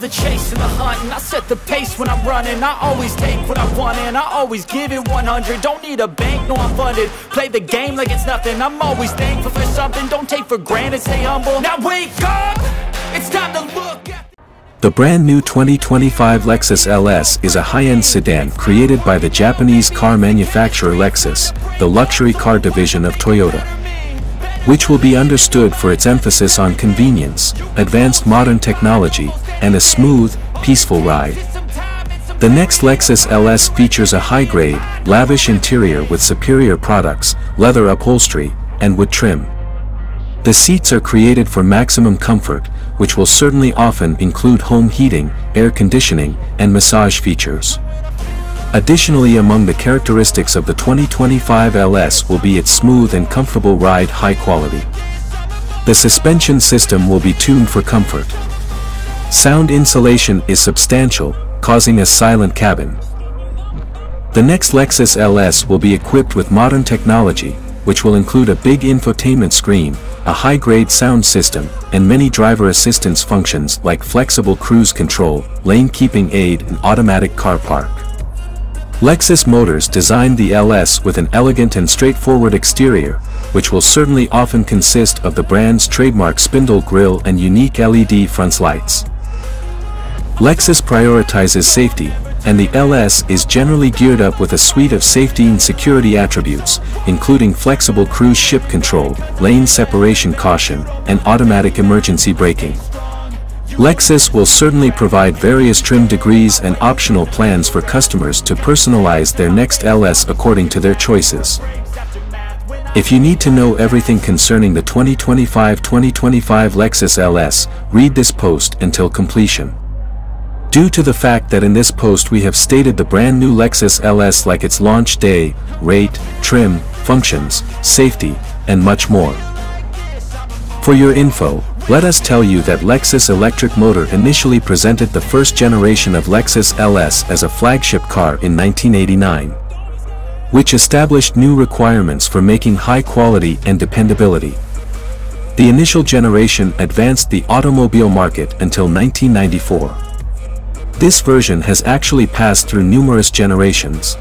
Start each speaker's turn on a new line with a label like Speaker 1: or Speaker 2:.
Speaker 1: the chase and the hunt And I set the pace when I'm running. I always take what I want and I always give it 100 Don't need a bank, no I'm funded. Play the game like it's nothing. I'm always thankful for something. Don't take for granted, stay humble. Now wake up, it's time to look at
Speaker 2: The brand new 2025 Lexus LS is a high-end sedan created by the Japanese car manufacturer Lexus, the luxury car division of Toyota. Which will be understood for its emphasis on convenience, advanced modern technology, and a smooth, peaceful ride. The next Lexus LS features a high-grade, lavish interior with superior products, leather upholstery, and wood trim. The seats are created for maximum comfort, which will certainly often include home heating, air conditioning, and massage features. Additionally among the characteristics of the 2025 LS will be its smooth and comfortable ride high quality. The suspension system will be tuned for comfort. Sound insulation is substantial, causing a silent cabin. The next Lexus LS will be equipped with modern technology, which will include a big infotainment screen, a high-grade sound system, and many driver assistance functions like flexible cruise control, lane keeping aid and automatic car park. Lexus Motors designed the LS with an elegant and straightforward exterior, which will certainly often consist of the brand's trademark spindle grille and unique LED front lights. Lexus prioritizes safety, and the LS is generally geared up with a suite of safety and security attributes, including flexible cruise ship control, lane separation caution, and automatic emergency braking. Lexus will certainly provide various trim degrees and optional plans for customers to personalize their next LS according to their choices. If you need to know everything concerning the 2025-2025 Lexus LS, read this post until completion. Due to the fact that in this post we have stated the brand new Lexus LS like its launch day, rate, trim, functions, safety, and much more. For your info, let us tell you that Lexus Electric Motor initially presented the first generation of Lexus LS as a flagship car in 1989, which established new requirements for making high quality and dependability. The initial generation advanced the automobile market until 1994. This version has actually passed through numerous generations,